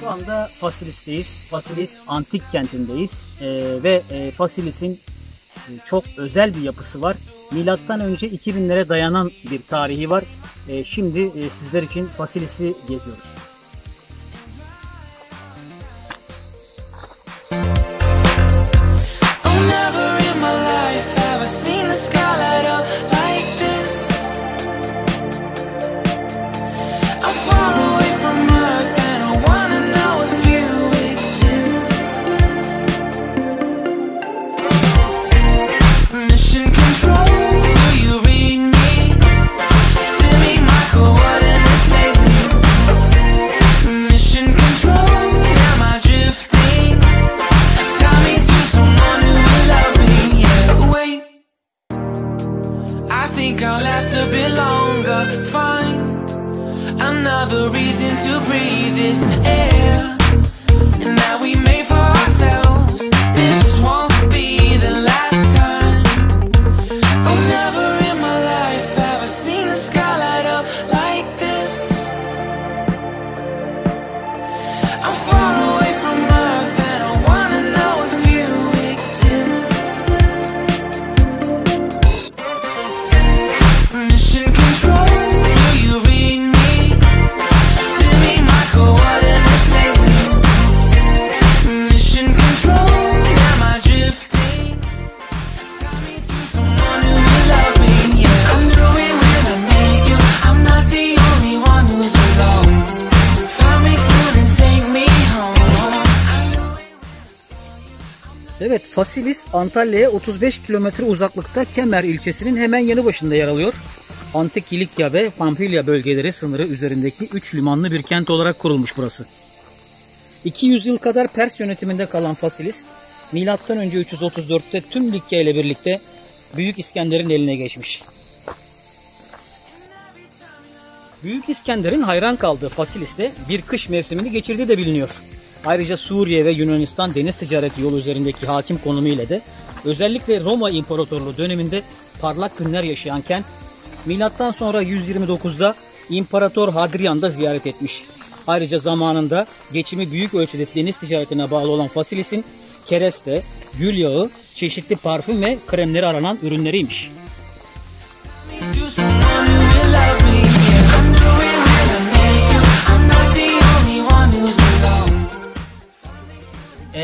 Şu anda Fasilis'teyiz. Fasilis antik kentindeyiz. Ee, ve e, Fasilis'in e, çok özel bir yapısı var. Milattan önce 2000'lere dayanan bir tarihi var. Ee, şimdi e, sizler için Fasilis'i geziyoruz. Think I'll last a bit longer. Find another reason to breathe this air. And that we made Evet Fasilis Antalya'ya 35 kilometre uzaklıkta Kemer ilçesinin hemen yanı başında yer alıyor. Antik Kilikya ve Pampilya bölgeleri sınırı üzerindeki 3 limanlı bir kent olarak kurulmuş burası. 200 yıl kadar Pers yönetiminde kalan Fasilis, M.Ö. 334'te tüm Likya ile birlikte Büyük İskender'in eline geçmiş. Büyük İskender'in hayran kaldığı Fasilis'te bir kış mevsimini geçirdiği de biliniyor. Ayrıca Suriye ve Yunanistan deniz ticareti yolu üzerindeki hakim konumu ile de özellikle Roma İmparatorluğu döneminde parlak günler yaşayan kent milattan sonra 129'da İmparator Hadrian da ziyaret etmiş. Ayrıca zamanında geçimi büyük ölçüde deniz ticaretine bağlı olan Fasilis'in kereste, gül yağı, çeşitli parfüm ve kremleri aranan ürünleriymiş.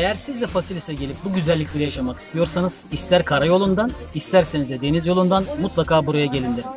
Eğer siz de Fasilis'e gelip bu güzellikleri yaşamak istiyorsanız ister karayolundan isterseniz de deniz yolundan mutlaka buraya gelin derim.